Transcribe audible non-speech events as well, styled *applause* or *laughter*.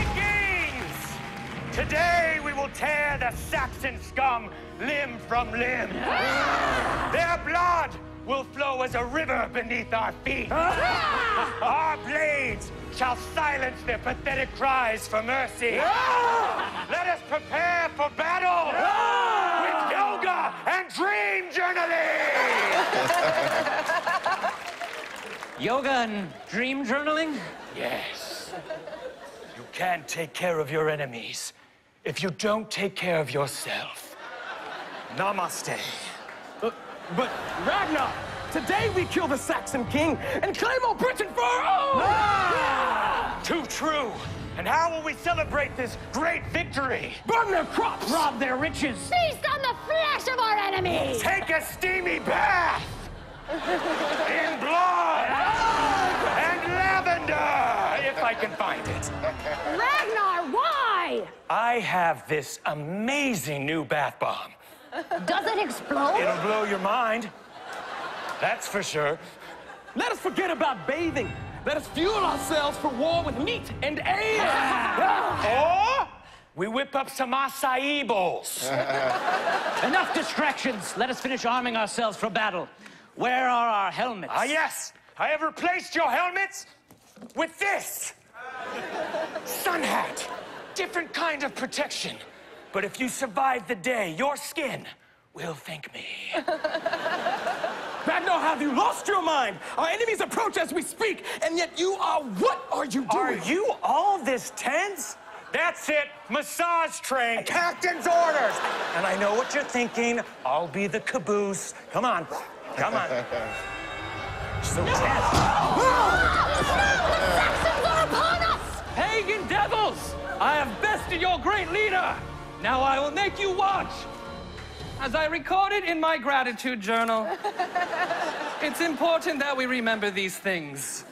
Vikings! Today we will tear the Saxon scum limb from limb. *gasps* Their blood will flow as a river beneath our feet. *laughs* our blades shall silence their pathetic cries for mercy. *laughs* Let us prepare for battle *laughs* with yoga and dream journaling. Yoga and dream journaling? Yes. You can't take care of your enemies if you don't take care of yourself. Namaste. But, but Ragnar, today we kill the Saxon king and claim all Britain for our own! Ah! Too true. And how will we celebrate this great victory? Burn their crops! Rob their riches. Feast on the flesh of our enemies! Take a steamy bath in blood and lavender, if I can find it. Ragnar, why? I have this amazing new bath bomb. Does it explode? It'll blow your mind. That's for sure. Let us forget about bathing. Let us fuel ourselves for war with meat and ale. *laughs* Or we whip up some acai bowls. *laughs* Enough distractions. Let us finish arming ourselves for battle. Where are our helmets? Ah, yes. I have replaced your helmets with this sun hat. Different kind of protection. But if you survive the day, your skin will thank me. Ragnar, have you lost your mind? Our enemies approach as we speak, and yet you are. What are you doing? Are you all this tense? That's it. Massage train. Captain's orders. And I know what you're thinking. I'll be the caboose. Come on. Come on. *laughs* So tense. The Saxons I have bested your great leader! Now I will make you watch! As I recorded in my gratitude journal, *laughs* it's important that we remember these things.